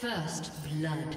First blood.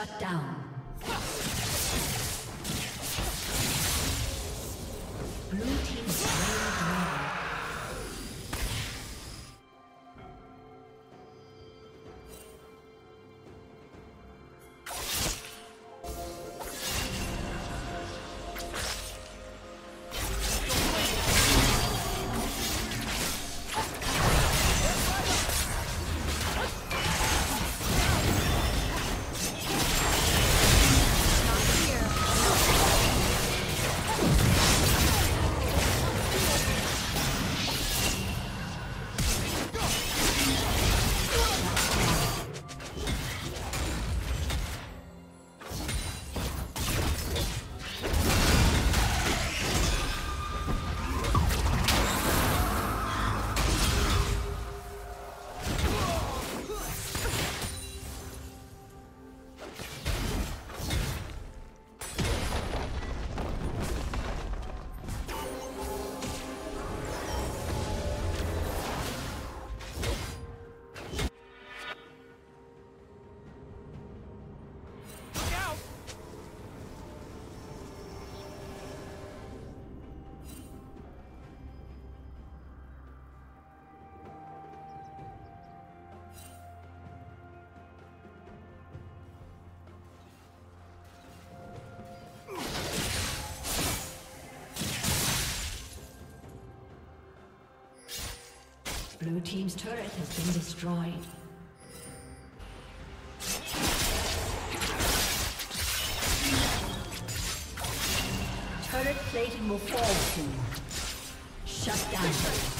Shut down. Blue Team's turret has been destroyed. Turret plating will fall soon. Shut down.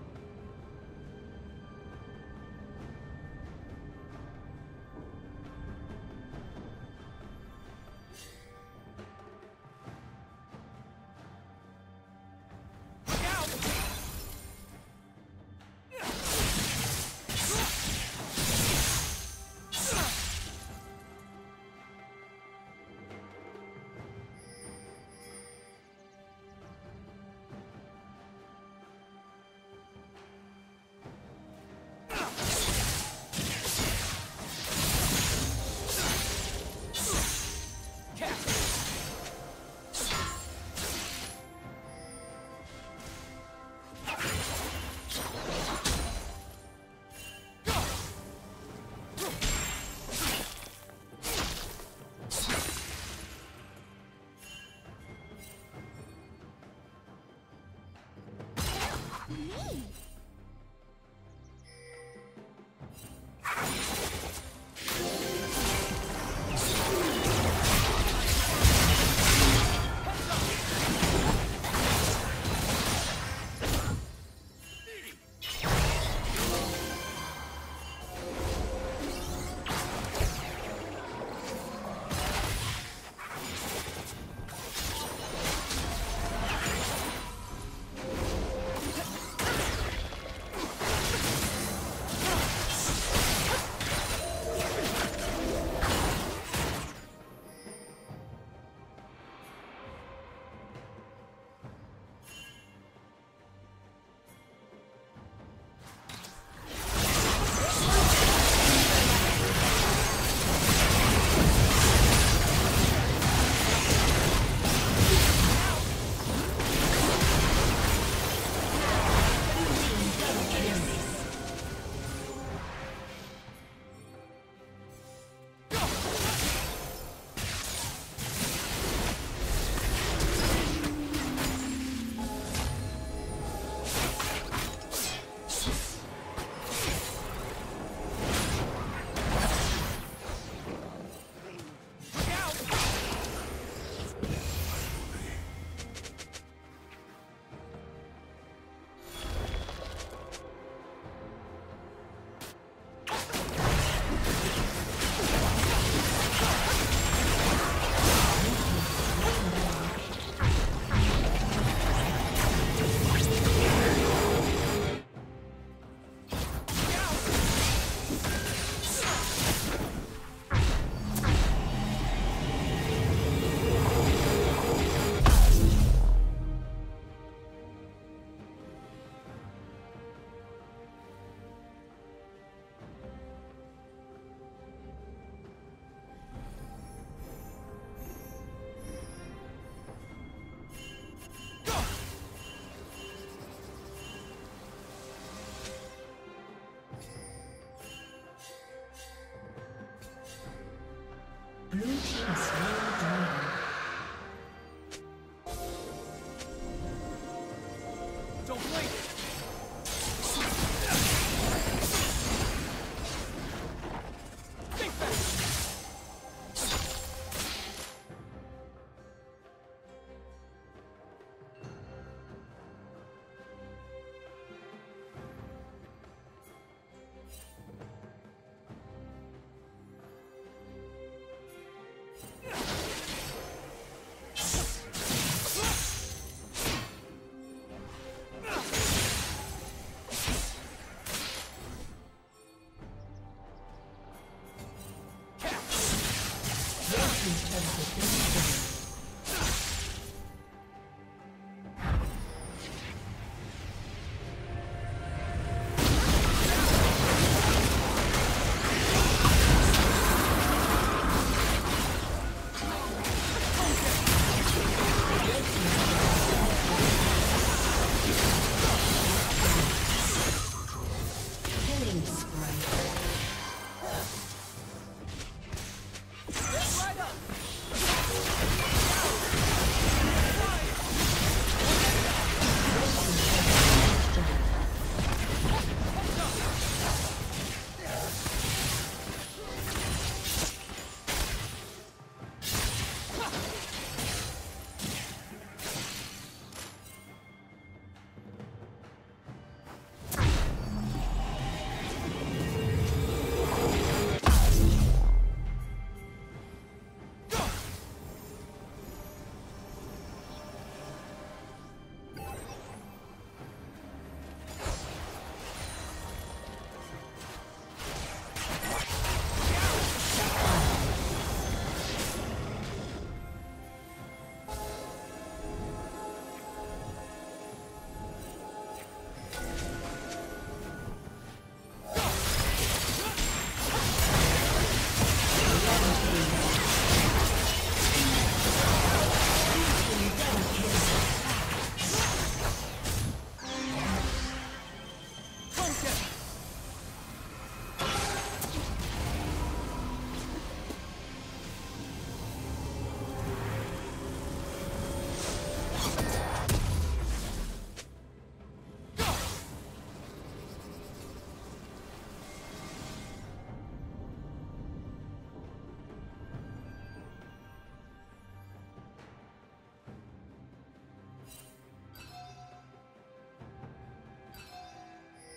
Me?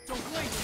Don't blink!